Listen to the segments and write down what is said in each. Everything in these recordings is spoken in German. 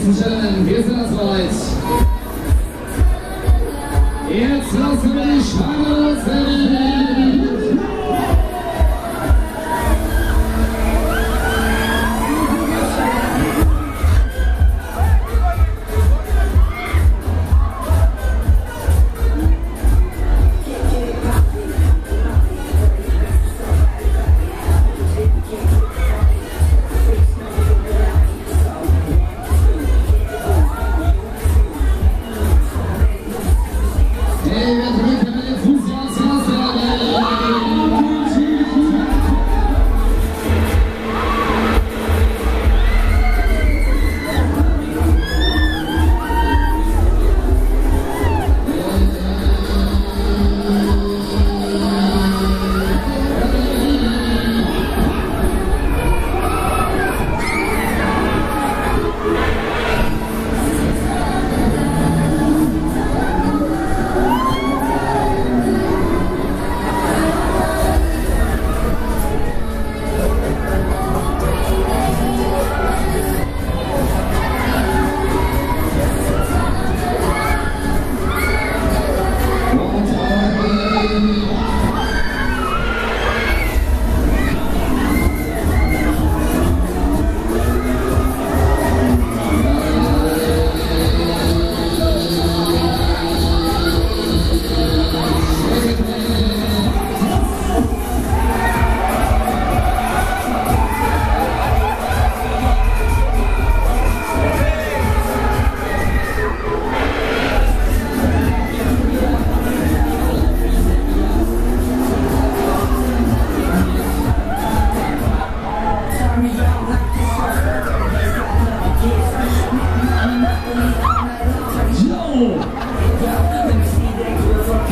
Ladies and Gentlemen, wir sind das bereit. Jetzt lassen wir die Schlange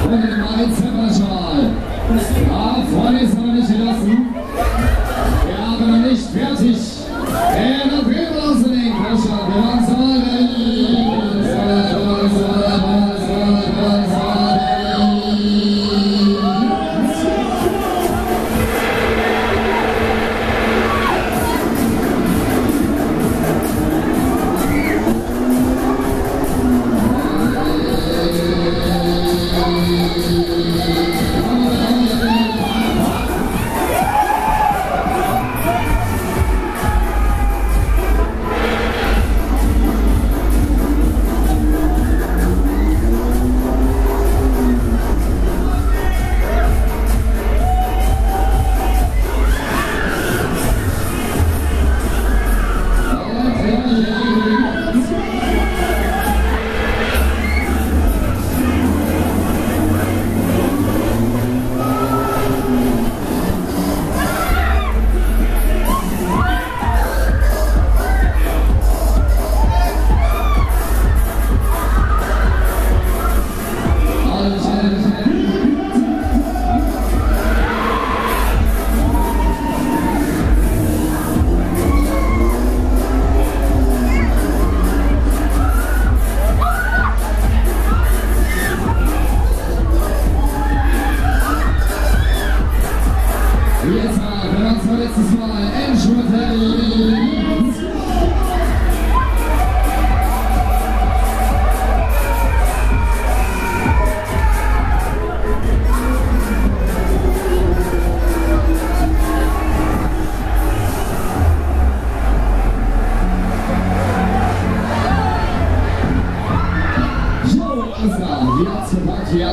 Продолжение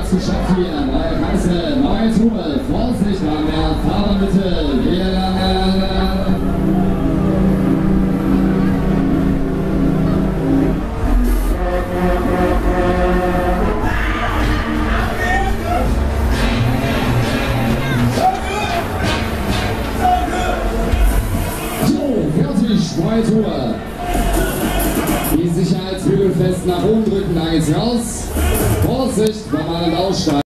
hat's geschafft hier. Neue Kasse, neue Tube. Vorsicht an der Fahrermitte. Wir neue Tour. Die Sicherheitsbügel fest nach oben drücken, da geht's raus. Vorsicht, wenn man aussteigt.